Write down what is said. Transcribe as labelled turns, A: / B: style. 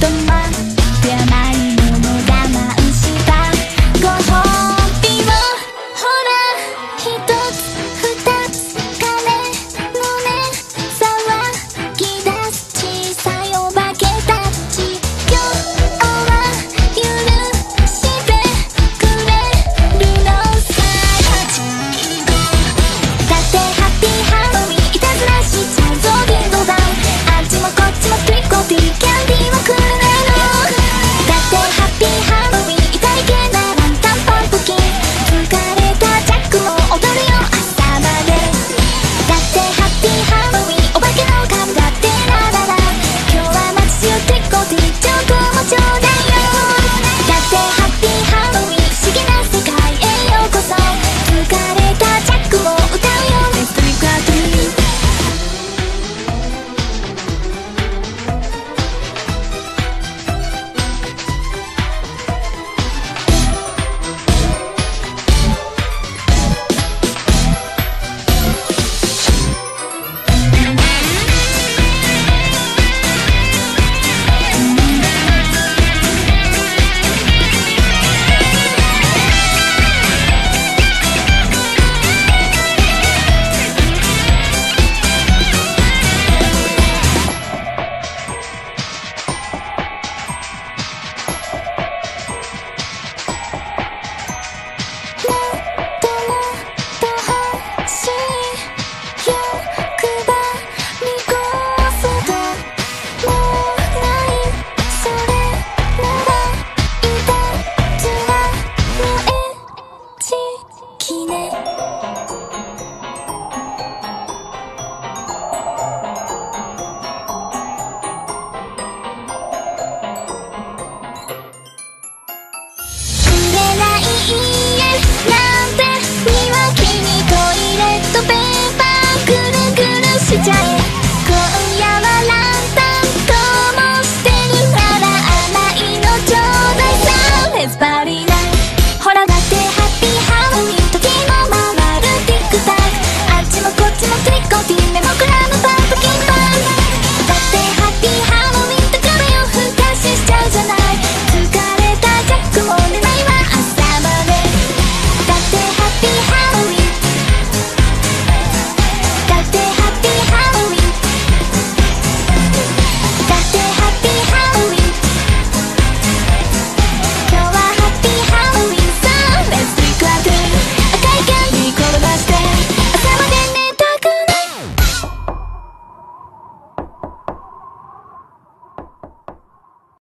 A: tâm an 去加油！